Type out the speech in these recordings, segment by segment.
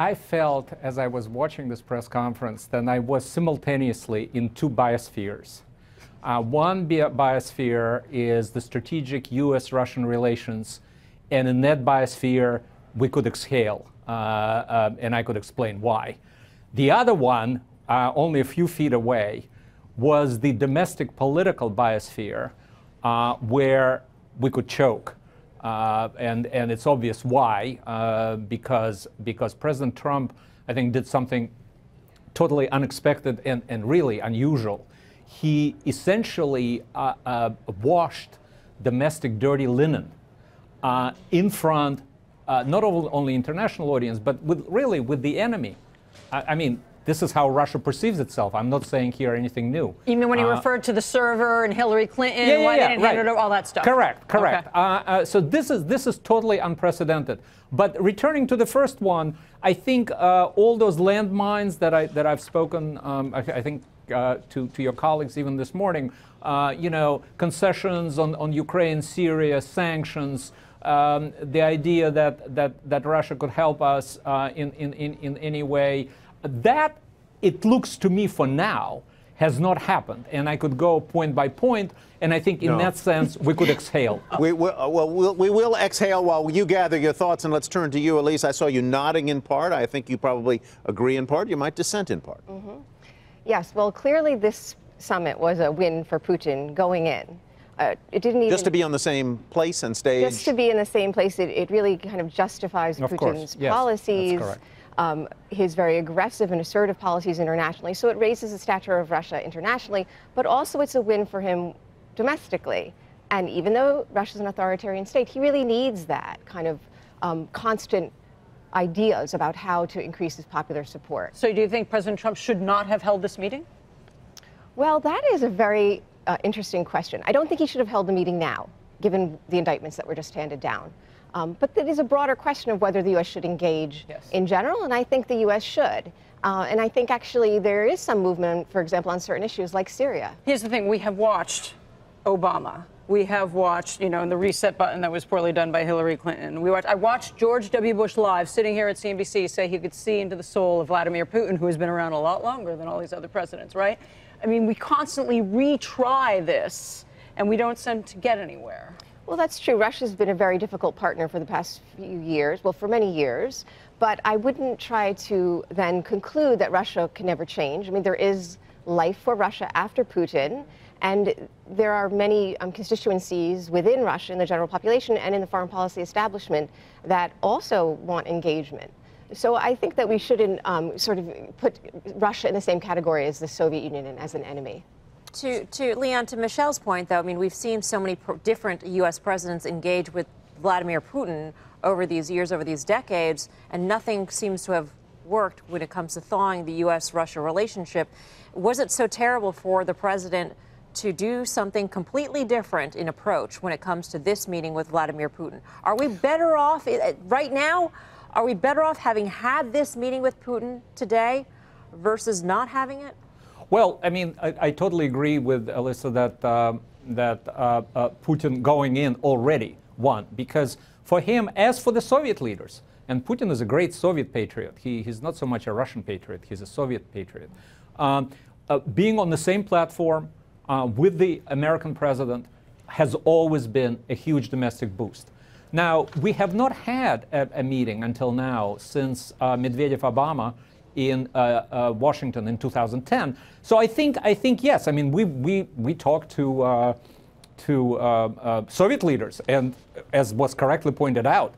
I felt as I was watching this press conference that I was simultaneously in two biospheres. Uh, one bi- biosphere is the strategic US Russian relations, and in that biosphere, we could exhale, uh, uh, and I could explain why. The other one, uh, only a few feet away, was the domestic political biosphere, uh, where we could choke. Uh, and, and it's obvious why, uh, because, because President Trump, I think, did something totally unexpected and, and really unusual. He essentially uh, uh washed domestic dirty linen uh, in front, uh, not only international audience, but with, really with the enemy. I, I mean, this is how Russia perceives itself. I'm not saying here anything new. You mean when he uh, referred to the server and Hillary Clinton, yeah, yeah, yeah, right. all that stuff? Correct, correct. Okay. Uh, uh, so this is this is totally unprecedented. But returning to the first one, I think uh, all those landmines that I that I've spoken, um, I, I, think. Uh, to, to your colleagues even this morning, uh, you know, concessions on, on Ukraine, Syria, sanctions, um, the idea that, that, that Russia could help us in, in, in, in any way, that, it looks to me for now, has not happened. And I could go point by point, and I think in no. that sense, we could exhale. we, will, uh, well, we'll, we will exhale while you gather your thoughts, and let's turn to you, Elise. I saw you nodding in part. I think you probably agree in part. You might dissent in part. Mm -hmm. Yes, well, clearly this summit was a win for Putin going in. Uh, it didn't even just to be on the same place and stage. Just to be in the same place, it, it really kind of justifies of Putin's yes, policies um, his very aggressive and assertive policies internationally. So it raises the stature of Russia internationally, but also it's a win for him domestically. And even though Russia's an authoritarian state, he really needs that kind of um, constant ideas about how to increase his popular support. So do you think President Trump should not have held this meeting? Well, that is a very uh, interesting question. I don't think he should have held the meeting now, given the indictments that were just handed down. Um, but it is a broader question of whether the U.S. should engage yes. in general, and I think the U.S. should. Uh, and I think actually there is some movement, for example, on certain issues like Syria. Here's the thing we have watched Obama. We have watched, you know, the reset button that was poorly done by Hillary Clinton. We watched, I watched George W. Bush live sitting here at CNBC say he could see into the soul of Vladimir Putin, who has been around a lot longer than all these other presidents, right? I mean, we constantly retry this, and we don't seem to get anywhere. Well, that's true. Russia's been a very difficult partner for the past few years, well, for many years. But I wouldn't try to then conclude that Russia can never change. I mean, there is life for Russia after Putin. And there are many um, constituencies within Russia, in the general population, and in the foreign policy establishment that also want engagement. So I think that we shouldn't um, sort of put Russia in the same category as the Soviet Union and as an enemy. To, to Leon, to Michelle's point, though, I mean, we've seen so many different U.S. presidents engage with Vladimir Putin over these years, over these decades, and nothing seems to have worked when it comes to thawing the U.S. Russia relationship. Was it so terrible for the president to do something completely different in approach when it comes to this meeting with Vladimir Putin? Are we better off eh, right now? Are we better off having had this meeting with Putin today versus not having it? Well, I mean, I, I totally agree with Alyssa that um, that uh, uh, Putin going in already won because for him, as for the Soviet leaders, and Putin is a great Soviet patriot. He, he's not so much a Russian patriot; he's a Soviet patriot. Um, uh, being on the same platform uh, with the American president has always been a huge domestic boost. Now, we have not had a, a meeting until now since uh, Medvedev Obama in uh, uh, Washington in 2010. So I think, I think yes. I mean, we, we, we talked to, uh, to uh, uh, Soviet leaders, and as was correctly pointed out,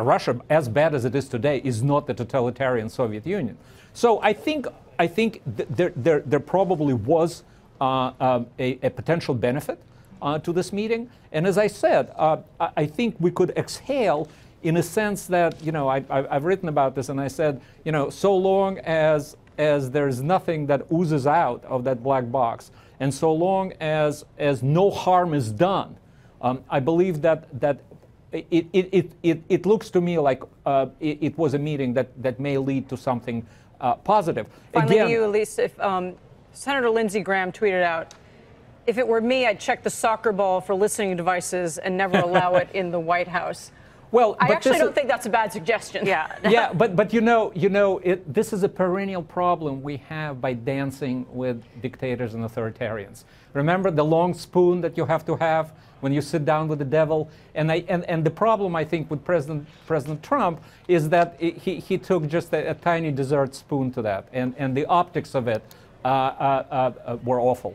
Russia, as bad as it is today, is not the totalitarian Soviet Union. So I think, I think th there, there, there probably was uh, um, a, a, potential benefit to this meeting. And as I said, I, I think we could exhale in a sense that, you know, I, have written about this and I said, you know, so long as, as there's nothing that oozes out of that black box, and so long as, as no harm is done, um, I believe that, that it, it, it, it, it looks to me like uh, it, it, was a meeting that, that may lead to something uh, positive. Finally, Again, you, Elise, if um, Senator Lindsey Graham tweeted out, if it were me, I'd check the soccer ball for listening devices and never allow it in the White House. Well, I actually don't is- think that's a bad suggestion. Yeah. yeah, but but you know, you know, it, this is a perennial problem we have by dancing with dictators and authoritarians. Remember the long spoon that you have to have when you sit down with the devil. And I and, and the problem I think with President President Trump is that i he he took just a, a tiny dessert spoon to that, and and the optics of it uh, uh, uh, uh, were awful.